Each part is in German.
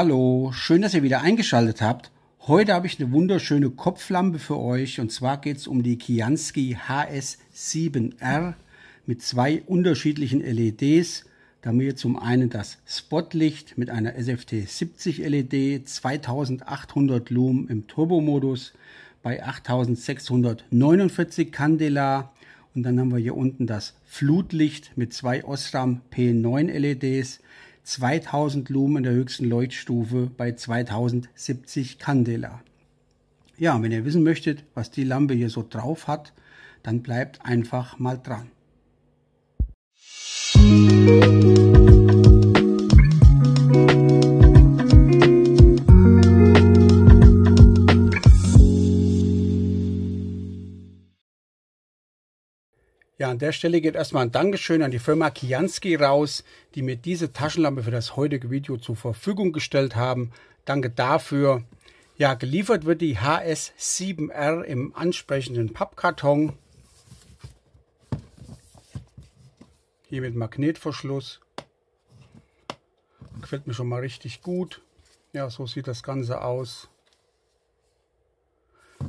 Hallo, schön, dass ihr wieder eingeschaltet habt. Heute habe ich eine wunderschöne Kopflampe für euch und zwar geht es um die Kianski HS7R mit zwei unterschiedlichen LEDs. Da haben wir zum einen das Spotlicht mit einer SFT 70 LED, 2800 Lumen im Turbomodus bei 8649 Candela und dann haben wir hier unten das Flutlicht mit zwei Osram P9 LEDs 2000 Lumen in der höchsten Leuchtstufe bei 2070 Candela. Ja, wenn ihr wissen möchtet, was die Lampe hier so drauf hat, dann bleibt einfach mal dran. An der Stelle geht erstmal ein Dankeschön an die Firma Kianski raus, die mir diese Taschenlampe für das heutige Video zur Verfügung gestellt haben. Danke dafür. Ja, geliefert wird die HS7R im ansprechenden Pappkarton. Hier mit Magnetverschluss. Gefällt mir schon mal richtig gut. Ja, so sieht das Ganze aus.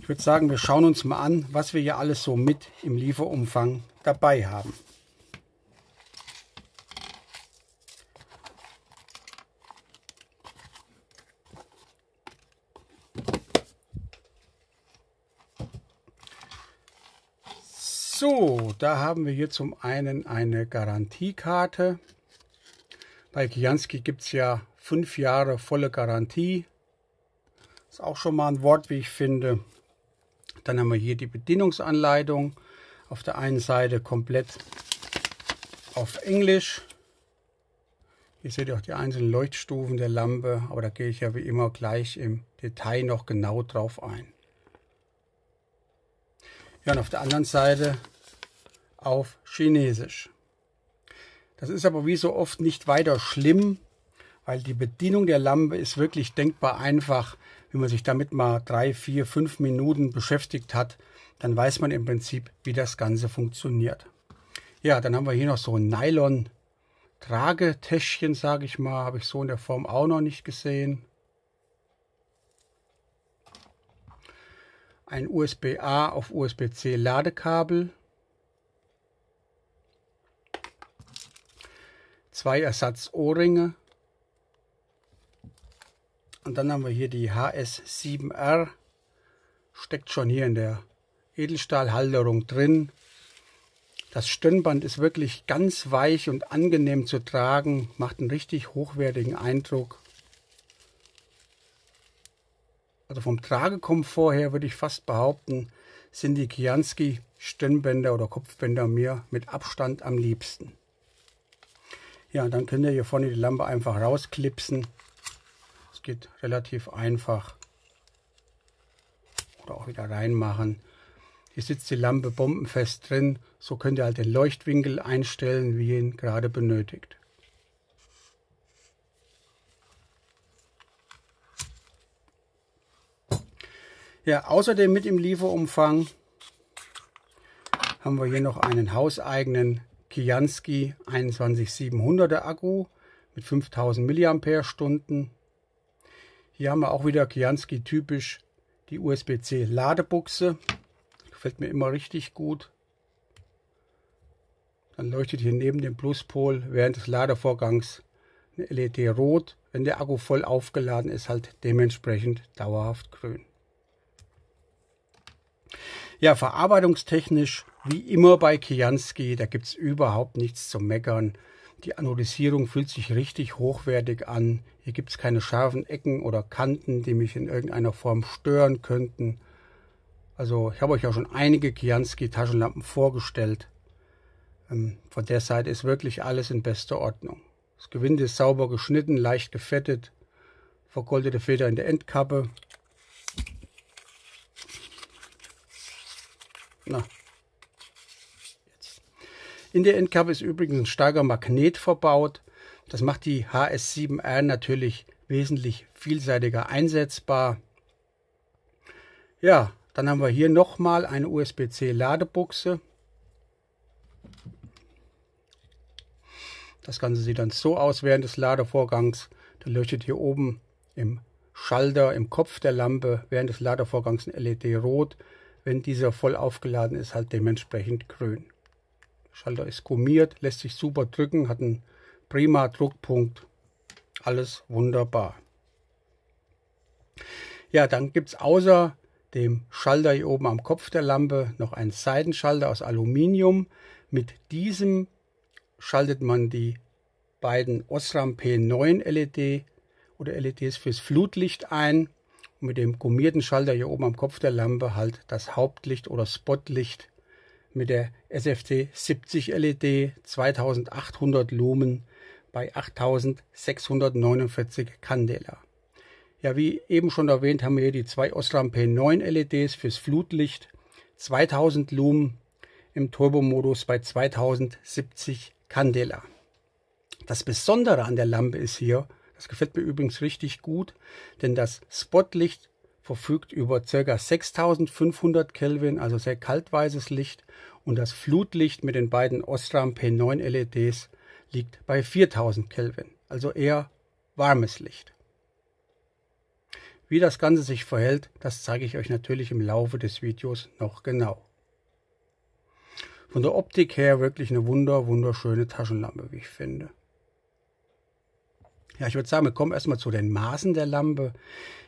Ich würde sagen, wir schauen uns mal an, was wir hier alles so mit im Lieferumfang dabei haben. So, da haben wir hier zum einen eine Garantiekarte. Bei Kianski gibt es ja fünf Jahre volle Garantie. Ist auch schon mal ein Wort, wie ich finde. Dann haben wir hier die Bedienungsanleitung. Auf der einen Seite komplett auf Englisch. Hier seht ihr auch die einzelnen Leuchtstufen der Lampe, aber da gehe ich ja wie immer gleich im Detail noch genau drauf ein. Ja, und auf der anderen Seite auf Chinesisch. Das ist aber wie so oft nicht weiter schlimm, weil die Bedienung der Lampe ist wirklich denkbar einfach. Wenn man sich damit mal drei, vier, fünf Minuten beschäftigt hat, dann weiß man im Prinzip, wie das Ganze funktioniert. Ja, dann haben wir hier noch so ein Nylon Tragetäschchen, sage ich mal, habe ich so in der Form auch noch nicht gesehen. Ein USB-A auf USB-C Ladekabel. Zwei Ersatz-Ohrringe und dann haben wir hier die HS7R. Steckt schon hier in der Edelstahlhalterung drin. Das Stirnband ist wirklich ganz weich und angenehm zu tragen, macht einen richtig hochwertigen Eindruck. Also vom Tragekomfort her würde ich fast behaupten, sind die Kianski Stirnbänder oder Kopfbänder mir mit Abstand am liebsten. Ja, dann könnt ihr hier vorne die Lampe einfach rausklipsen das geht relativ einfach. Oder auch wieder reinmachen. Hier sitzt die Lampe bombenfest drin. So könnt ihr halt den Leuchtwinkel einstellen, wie ihr ihn gerade benötigt. Ja, außerdem mit im Lieferumfang haben wir hier noch einen hauseigenen Kianski 21700er Akku mit 5000 mAh. Hier haben wir auch wieder Kianski typisch die USB-C Ladebuchse. Gefällt mir immer richtig gut. Dann leuchtet hier neben dem Pluspol während des Ladevorgangs eine LED rot. Wenn der Akku voll aufgeladen ist, halt dementsprechend dauerhaft grün. Ja, verarbeitungstechnisch wie immer bei Kianski, da gibt es überhaupt nichts zu meckern. Die Anodisierung fühlt sich richtig hochwertig an. Hier gibt es keine scharfen Ecken oder Kanten, die mich in irgendeiner Form stören könnten. Also ich habe euch ja schon einige Kianski Taschenlampen vorgestellt. Ähm, von der Seite ist wirklich alles in bester Ordnung. Das Gewinde ist sauber geschnitten, leicht gefettet, vergoldete Feder in der Endkappe. Na, in der Endkappe ist übrigens ein starker Magnet verbaut. Das macht die HS7R natürlich wesentlich vielseitiger einsetzbar. Ja, dann haben wir hier nochmal eine USB-C Ladebuchse. Das Ganze sieht dann so aus während des Ladevorgangs. Da leuchtet hier oben im Schalter, im Kopf der Lampe während des Ladevorgangs ein LED rot, wenn dieser voll aufgeladen ist, halt dementsprechend grün. Schalter ist gummiert, lässt sich super drücken, hat einen prima Druckpunkt, alles wunderbar. Ja, dann gibt es außer dem Schalter hier oben am Kopf der Lampe noch einen Seitenschalter aus Aluminium. Mit diesem schaltet man die beiden Osram P9 LED oder LEDs fürs Flutlicht ein und mit dem gummierten Schalter hier oben am Kopf der Lampe halt das Hauptlicht oder Spotlicht mit der SFT 70 LED 2800 Lumen bei 8649 Candela. Ja, wie eben schon erwähnt, haben wir hier die zwei Osram P9 LEDs fürs Flutlicht, 2000 Lumen im Turbo-Modus bei 2070 Candela. Das Besondere an der Lampe ist hier, das gefällt mir übrigens richtig gut, denn das Spotlicht verfügt über ca. 6500 Kelvin, also sehr kaltweißes Licht und das Flutlicht mit den beiden Osram P9 LEDs liegt bei 4000 Kelvin, also eher warmes Licht. Wie das Ganze sich verhält, das zeige ich euch natürlich im Laufe des Videos noch genau. Von der Optik her wirklich eine wunder, wunderschöne Taschenlampe, wie ich finde. Ja, ich würde sagen, wir kommen erstmal zu den Maßen der Lampe.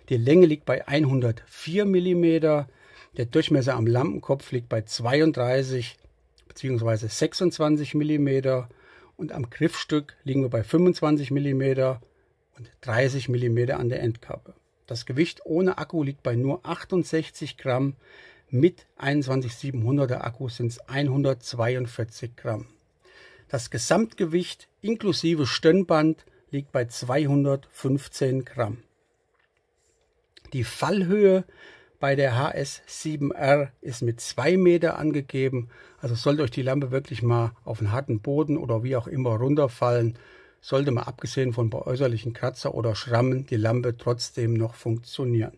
Die Länge liegt bei 104 mm, der Durchmesser am Lampenkopf liegt bei 32 bzw. 26 mm und am Griffstück liegen wir bei 25 mm und 30 mm an der Endkappe. Das Gewicht ohne Akku liegt bei nur 68 Gramm, mit 21700er Akku sind es 142 Gramm. Das Gesamtgewicht inklusive Stirnband liegt bei 215 Gramm. Die Fallhöhe bei der HS7R ist mit 2 Meter angegeben. Also sollte euch die Lampe wirklich mal auf einen harten Boden oder wie auch immer runterfallen, sollte mal abgesehen von äußerlichen Kratzer oder Schrammen die Lampe trotzdem noch funktionieren.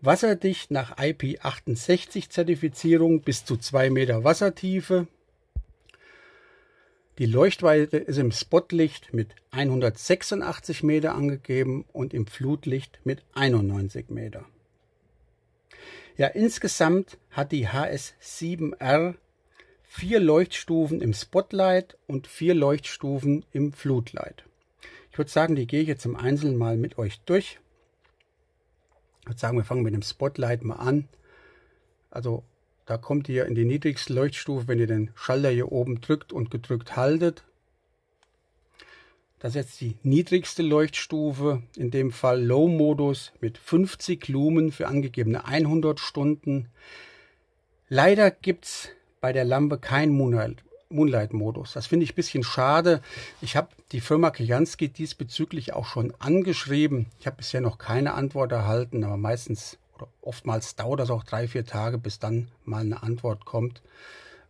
Wasserdicht nach IP68 Zertifizierung bis zu 2 Meter Wassertiefe. Die Leuchtweite ist im Spotlicht mit 186 Meter angegeben und im Flutlicht mit 91 Meter. Ja, insgesamt hat die HS7R vier Leuchtstufen im Spotlight und vier Leuchtstufen im Flutlight. Ich würde sagen, die gehe ich jetzt im Einzelnen mal mit euch durch. Ich würde sagen, wir fangen mit dem Spotlight mal an. Also da kommt ihr in die niedrigste Leuchtstufe, wenn ihr den Schalter hier oben drückt und gedrückt haltet. Das ist jetzt die niedrigste Leuchtstufe, in dem Fall Low-Modus mit 50 Lumen für angegebene 100 Stunden. Leider gibt es bei der Lampe keinen Moonlight-Modus. Das finde ich ein bisschen schade. Ich habe die Firma Kijanski diesbezüglich auch schon angeschrieben. Ich habe bisher noch keine Antwort erhalten, aber meistens oftmals dauert das auch drei, vier Tage, bis dann mal eine Antwort kommt.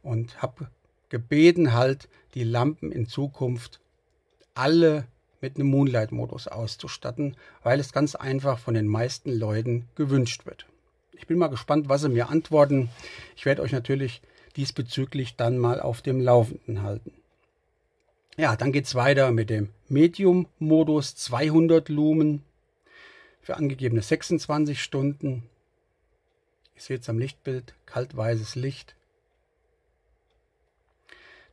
Und habe gebeten, halt die Lampen in Zukunft alle mit einem Moonlight-Modus auszustatten, weil es ganz einfach von den meisten Leuten gewünscht wird. Ich bin mal gespannt, was sie mir antworten. Ich werde euch natürlich diesbezüglich dann mal auf dem Laufenden halten. Ja, dann geht es weiter mit dem Medium-Modus 200 Lumen für angegebene 26 Stunden. Ihr seht es am Lichtbild, kaltweißes Licht.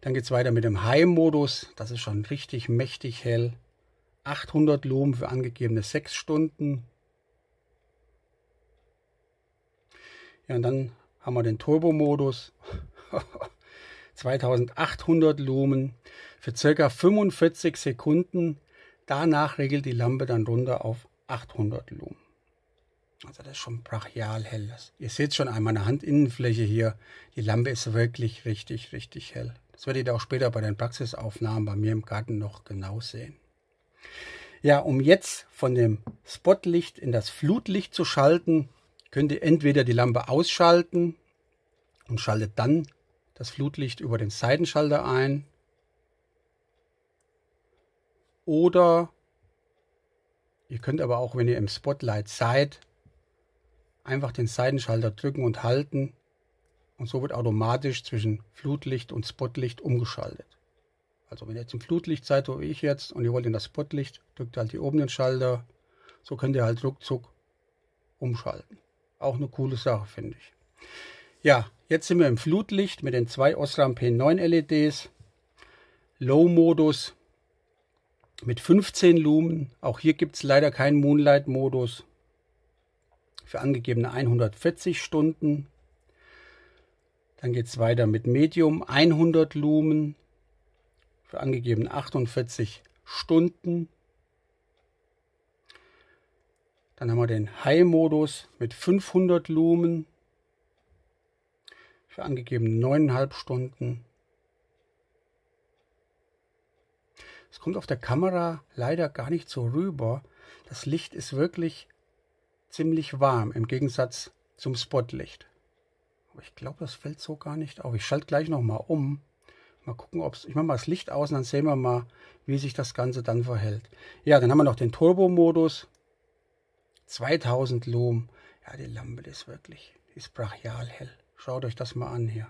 Dann geht es weiter mit dem High-Modus, das ist schon richtig mächtig hell. 800 Lumen für angegebene 6 Stunden. Ja, und dann haben wir den Turbo-Modus. 2800 Lumen für circa 45 Sekunden. Danach regelt die Lampe dann runter auf 800 Lumen. Also das ist schon brachial hell. Ihr seht schon an meiner Handinnenfläche hier, die Lampe ist wirklich richtig, richtig hell. Das werdet ihr auch später bei den Praxisaufnahmen bei mir im Garten noch genau sehen. Ja, um jetzt von dem Spotlicht in das Flutlicht zu schalten, könnt ihr entweder die Lampe ausschalten und schaltet dann das Flutlicht über den Seitenschalter ein oder Ihr könnt aber auch, wenn ihr im Spotlight seid, einfach den Seitenschalter drücken und halten und so wird automatisch zwischen Flutlicht und Spotlicht umgeschaltet. Also wenn ihr jetzt im Flutlicht seid, so wie ich jetzt, und ihr wollt in das Spotlicht, drückt halt hier oben den Schalter, So könnt ihr halt ruckzuck umschalten. Auch eine coole Sache, finde ich. Ja, jetzt sind wir im Flutlicht mit den zwei Osram P9 LEDs. Low-Modus mit 15 Lumen. Auch hier gibt es leider keinen Moonlight-Modus. Für angegebene 140 Stunden. Dann geht es weiter mit Medium 100 Lumen. Für angegebene 48 Stunden. Dann haben wir den High-Modus mit 500 Lumen für angegeben 9,5 Stunden. Es kommt auf der Kamera leider gar nicht so rüber. Das Licht ist wirklich ziemlich warm im Gegensatz zum Spotlicht. Aber ich glaube, das fällt so gar nicht auf. Ich schalte gleich nochmal um. Mal gucken, ob es. Ich mache mal das Licht aus und dann sehen wir mal, wie sich das Ganze dann verhält. Ja, dann haben wir noch den Turbo-Modus. 2000 Lumen. Ja, die Lampe ist wirklich, ist brachial hell. Schaut euch das mal an hier.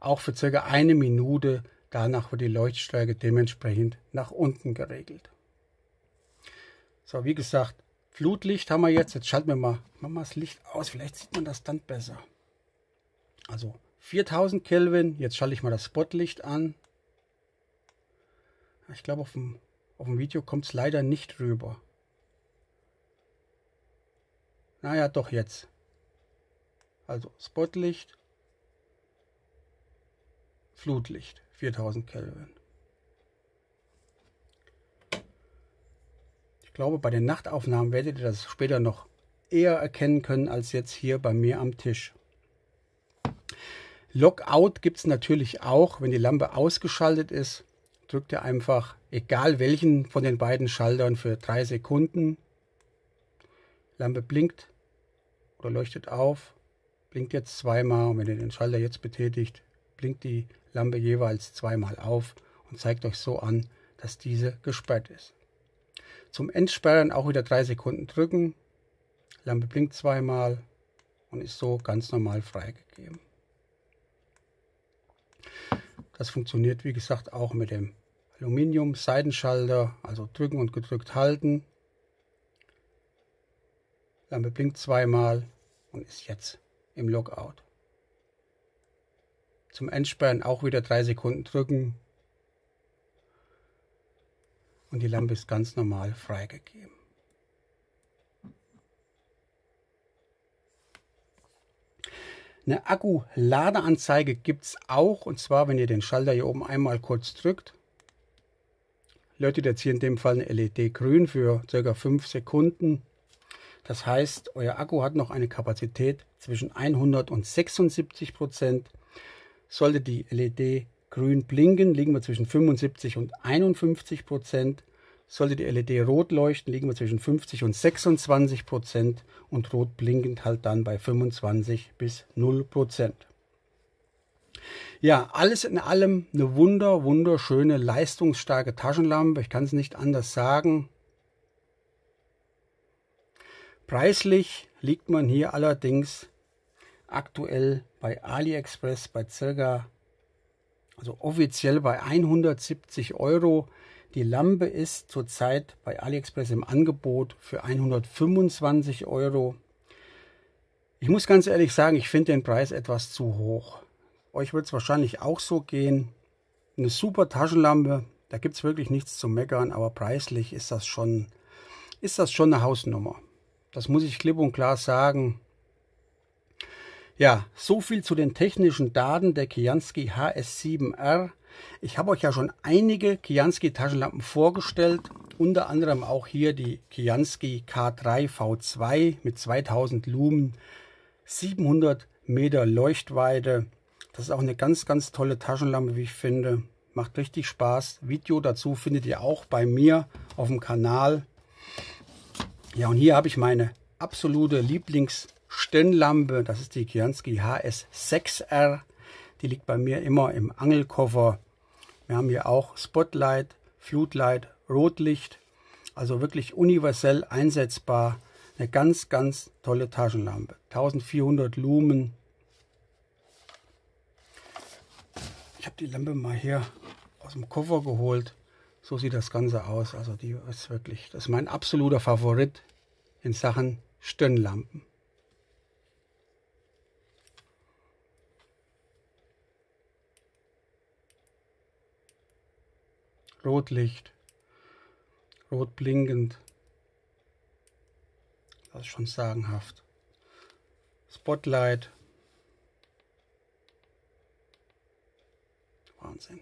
Auch für circa eine Minute. Danach wird die Leuchtstärke dementsprechend nach unten geregelt. So, wie gesagt, Flutlicht haben wir jetzt. Jetzt schalten wir mal, das Licht aus. Vielleicht sieht man das dann besser. Also 4000 Kelvin. Jetzt schalte ich mal das Spotlicht an. Ich glaube, auf dem, auf dem Video kommt es leider nicht rüber. Naja, doch jetzt. Also Spotlicht, Flutlicht, 4000 Kelvin. Ich glaube, bei den Nachtaufnahmen werdet ihr das später noch eher erkennen können als jetzt hier bei mir am Tisch. Lockout gibt es natürlich auch, wenn die Lampe ausgeschaltet ist. Drückt ihr einfach, egal welchen von den beiden Schaltern, für drei Sekunden. Lampe blinkt oder leuchtet auf blinkt jetzt zweimal und wenn ihr den Schalter jetzt betätigt, blinkt die Lampe jeweils zweimal auf und zeigt euch so an, dass diese gesperrt ist. Zum Entsperren auch wieder drei Sekunden drücken. Lampe blinkt zweimal und ist so ganz normal freigegeben. Das funktioniert wie gesagt auch mit dem Aluminium Seitenschalter, also drücken und gedrückt halten. Lampe blinkt zweimal und ist jetzt im Logout. Zum Entsperren auch wieder drei Sekunden drücken und die Lampe ist ganz normal freigegeben. Eine Akku-Ladeanzeige gibt es auch und zwar, wenn ihr den Schalter hier oben einmal kurz drückt, leuchtet jetzt hier in dem Fall eine LED grün für ca. 5 Sekunden. Das heißt, euer Akku hat noch eine Kapazität zwischen 100 und 76 Prozent. Sollte die LED grün blinken, liegen wir zwischen 75 und 51 Prozent. Sollte die LED rot leuchten, liegen wir zwischen 50 und 26 Prozent und rot blinkend halt dann bei 25 bis 0 Prozent. Ja, alles in allem eine wunder, wunderschöne, leistungsstarke Taschenlampe. Ich kann es nicht anders sagen. Preislich liegt man hier allerdings aktuell bei AliExpress bei circa, also offiziell bei 170 Euro. Die Lampe ist zurzeit bei AliExpress im Angebot für 125 Euro. Ich muss ganz ehrlich sagen, ich finde den Preis etwas zu hoch. Euch wird es wahrscheinlich auch so gehen. Eine super Taschenlampe, da gibt es wirklich nichts zu meckern, aber preislich ist das schon, ist das schon eine Hausnummer. Das muss ich klipp und klar sagen. Ja, so viel zu den technischen Daten der Kianski HS7R. Ich habe euch ja schon einige Kianski Taschenlampen vorgestellt, unter anderem auch hier die Kianski K3 V2 mit 2000 Lumen, 700 Meter Leuchtweite. Das ist auch eine ganz, ganz tolle Taschenlampe, wie ich finde. Macht richtig Spaß. Video dazu findet ihr auch bei mir auf dem Kanal. Ja, und hier habe ich meine absolute Lieblingsstirnlampe. Das ist die Kianski HS6R. Die liegt bei mir immer im Angelkoffer. Wir haben hier auch Spotlight, Flutlight, Rotlicht. Also wirklich universell einsetzbar. Eine ganz, ganz tolle Taschenlampe. 1400 Lumen. Ich habe die Lampe mal hier aus dem Koffer geholt. So sieht das Ganze aus. Also die ist wirklich, das ist mein absoluter Favorit in Sachen Stirnlampen. Rotlicht, rot blinkend. Das ist schon sagenhaft. Spotlight. Wahnsinn.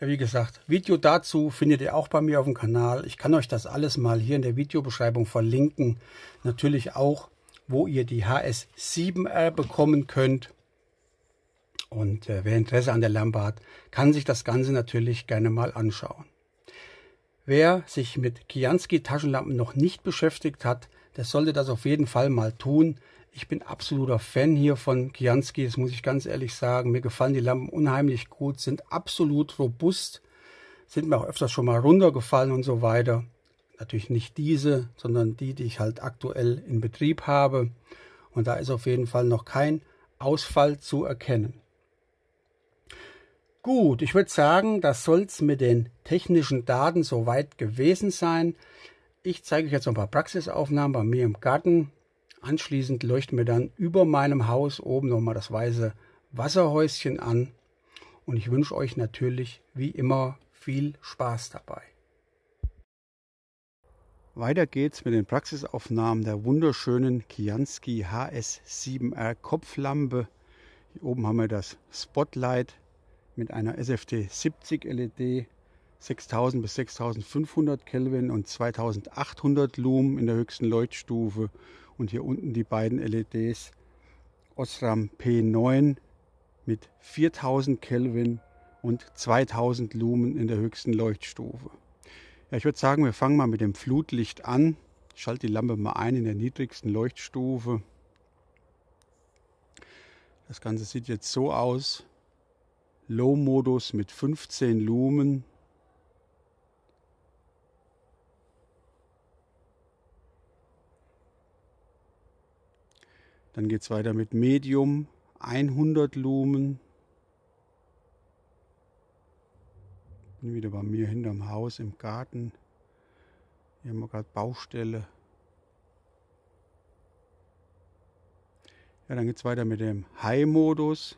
Ja, wie gesagt, Video dazu findet ihr auch bei mir auf dem Kanal. Ich kann euch das alles mal hier in der Videobeschreibung verlinken. Natürlich auch, wo ihr die HS7R bekommen könnt. Und äh, wer Interesse an der Lampe hat, kann sich das Ganze natürlich gerne mal anschauen. Wer sich mit Kianski Taschenlampen noch nicht beschäftigt hat, der sollte das auf jeden Fall mal tun. Ich bin absoluter Fan hier von Kianski, das muss ich ganz ehrlich sagen. Mir gefallen die Lampen unheimlich gut, sind absolut robust, sind mir auch öfters schon mal runtergefallen und so weiter. Natürlich nicht diese, sondern die, die ich halt aktuell in Betrieb habe. Und da ist auf jeden Fall noch kein Ausfall zu erkennen. Gut, ich würde sagen, das soll es mit den technischen Daten soweit gewesen sein. Ich zeige euch jetzt noch ein paar Praxisaufnahmen bei mir im Garten. Anschließend leuchten wir dann über meinem Haus oben nochmal das weiße Wasserhäuschen an. Und ich wünsche euch natürlich wie immer viel Spaß dabei. Weiter geht's mit den Praxisaufnahmen der wunderschönen Kianski HS7R Kopflampe. Hier oben haben wir das Spotlight mit einer SFT 70 LED 6000 bis 6500 Kelvin und 2800 Lumen in der höchsten Leuchtstufe und hier unten die beiden LEDs Osram P9 mit 4000 Kelvin und 2000 Lumen in der höchsten Leuchtstufe. Ja, ich würde sagen, wir fangen mal mit dem Flutlicht an. Ich schalte die Lampe mal ein in der niedrigsten Leuchtstufe. Das Ganze sieht jetzt so aus. Low-Modus mit 15 Lumen, Dann geht es weiter mit Medium 100 Lumen. Bin wieder bei mir hinterm Haus im Garten. Hier haben wir gerade Baustelle. Ja, dann geht es weiter mit dem High-Modus.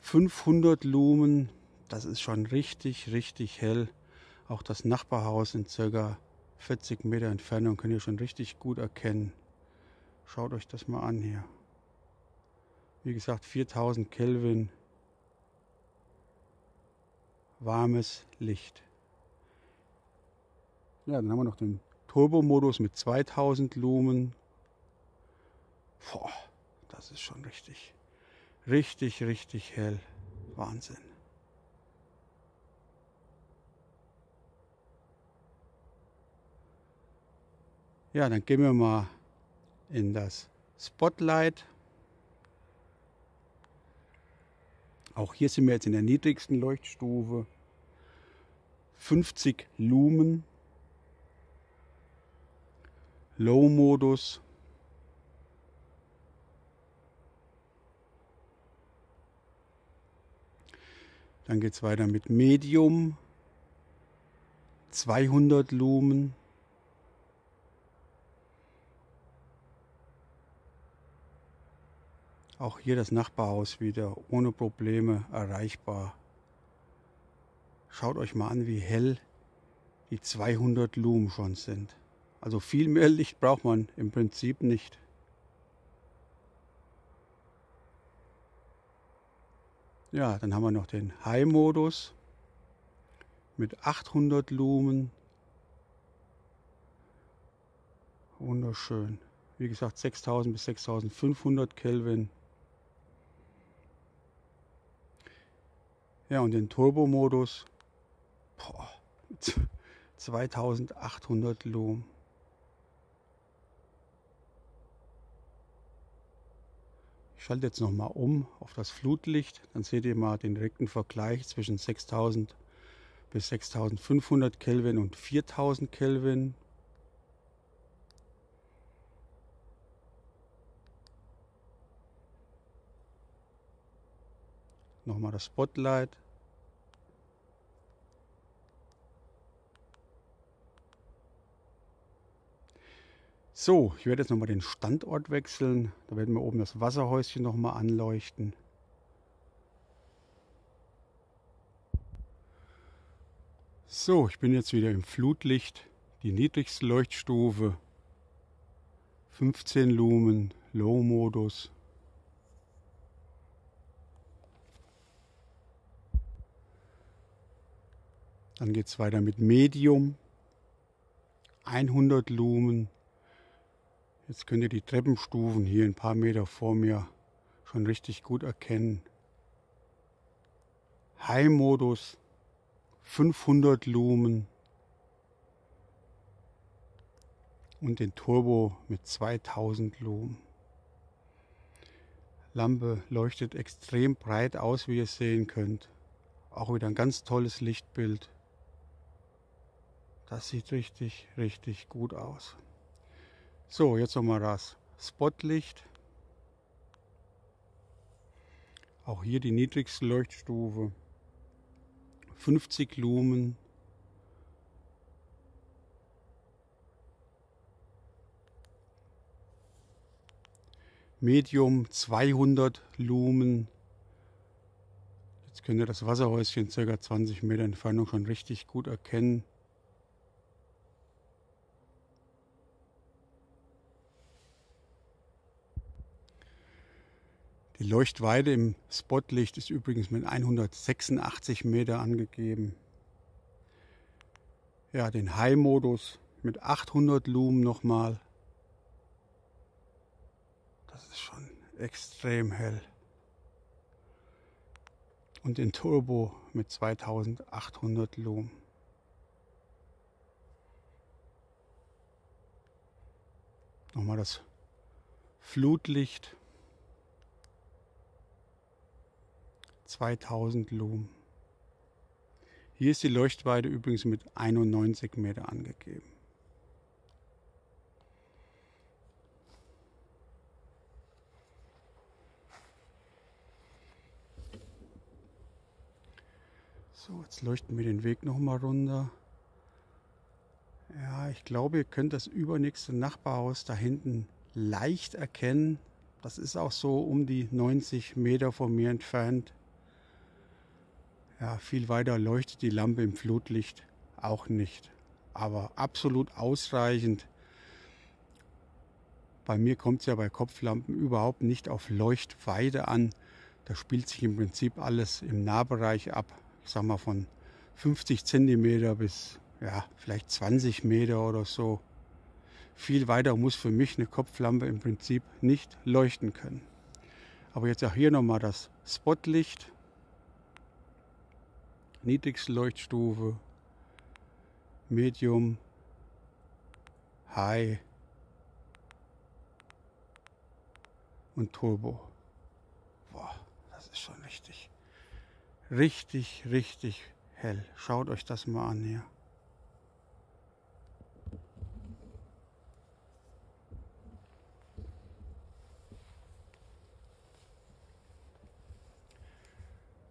500 Lumen, das ist schon richtig, richtig hell. Auch das Nachbarhaus in ca. 40 Meter Entfernung könnt ihr schon richtig gut erkennen. Schaut euch das mal an hier. Wie gesagt, 4000 Kelvin. Warmes Licht. Ja, dann haben wir noch den Turbo-Modus mit 2000 Lumen. Boah, das ist schon richtig, richtig, richtig hell. Wahnsinn. Ja, dann gehen wir mal in das Spotlight. Auch hier sind wir jetzt in der niedrigsten Leuchtstufe. 50 Lumen. Low-Modus. Dann geht es weiter mit Medium. 200 Lumen. Auch hier das Nachbarhaus wieder ohne Probleme erreichbar. Schaut euch mal an, wie hell die 200 Lumen schon sind. Also viel mehr Licht braucht man im Prinzip nicht. Ja, dann haben wir noch den High-Modus mit 800 Lumen. Wunderschön. Wie gesagt, 6000 bis 6500 Kelvin. Ja, und den Turbo-Modus 2800 Lumen. Schalte jetzt nochmal um auf das Flutlicht, dann seht ihr mal den direkten Vergleich zwischen 6000 bis 6500 Kelvin und 4000 Kelvin. Nochmal das Spotlight. So, ich werde jetzt nochmal den Standort wechseln. Da werden wir oben das Wasserhäuschen nochmal anleuchten. So, ich bin jetzt wieder im Flutlicht. Die niedrigste Leuchtstufe. 15 Lumen, Low-Modus. Dann geht es weiter mit Medium. 100 Lumen. Jetzt könnt ihr die Treppenstufen hier ein paar Meter vor mir schon richtig gut erkennen. High-Modus 500 Lumen und den Turbo mit 2000 Lumen. Lampe leuchtet extrem breit aus, wie ihr sehen könnt. Auch wieder ein ganz tolles Lichtbild. Das sieht richtig, richtig gut aus. So, jetzt nochmal das Spotlicht. Auch hier die niedrigste Leuchtstufe. 50 Lumen. Medium 200 Lumen. Jetzt könnt ihr das Wasserhäuschen ca. 20 Meter Entfernung schon richtig gut erkennen. Die Leuchtweite im Spotlicht ist übrigens mit 186 Meter angegeben. Ja, den High-Modus mit 800 Lumen nochmal. Das ist schon extrem hell. Und den Turbo mit 2800 Lumen. Nochmal das Flutlicht 2000 Lumen. Hier ist die Leuchtweite übrigens mit 91 Meter angegeben. So, jetzt leuchten wir den Weg noch mal runter. Ja, ich glaube, ihr könnt das übernächste Nachbarhaus da hinten leicht erkennen. Das ist auch so um die 90 Meter von mir entfernt. Ja, viel weiter leuchtet die Lampe im Flutlicht auch nicht. Aber absolut ausreichend. Bei mir kommt es ja bei Kopflampen überhaupt nicht auf Leuchtweite an. Da spielt sich im Prinzip alles im Nahbereich ab. Ich sag mal von 50 cm bis ja, vielleicht 20 Meter oder so. Viel weiter muss für mich eine Kopflampe im Prinzip nicht leuchten können. Aber jetzt auch hier nochmal das Spotlicht niedrigste Leuchtstufe, Medium, High und Turbo. Boah, das ist schon richtig, richtig, richtig hell. Schaut euch das mal an hier.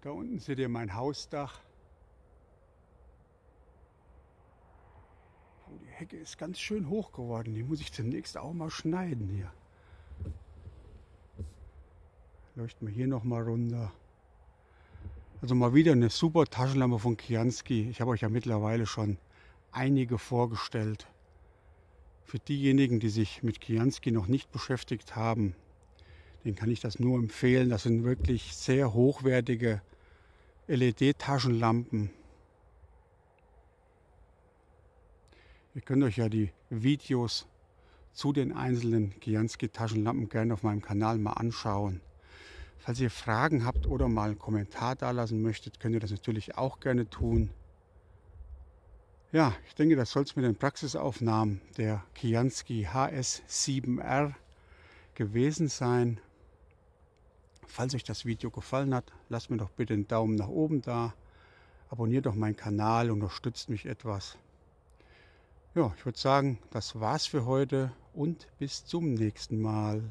Da unten seht ihr mein Hausdach. Hecke ist ganz schön hoch geworden. Die muss ich zunächst auch mal schneiden hier. Leuchten wir hier noch mal runter. Also mal wieder eine super Taschenlampe von Kianski. Ich habe euch ja mittlerweile schon einige vorgestellt. Für diejenigen, die sich mit Kianski noch nicht beschäftigt haben, den kann ich das nur empfehlen. Das sind wirklich sehr hochwertige LED-Taschenlampen. Ihr könnt euch ja die Videos zu den einzelnen Gianski Taschenlampen gerne auf meinem Kanal mal anschauen. Falls ihr Fragen habt oder mal einen Kommentar da lassen möchtet, könnt ihr das natürlich auch gerne tun. Ja, ich denke, das soll es mit den Praxisaufnahmen der Kianski HS7R gewesen sein. Falls euch das Video gefallen hat, lasst mir doch bitte einen Daumen nach oben da. Abonniert doch meinen Kanal, unterstützt mich etwas. Ja, ich würde sagen, das war's für heute und bis zum nächsten Mal.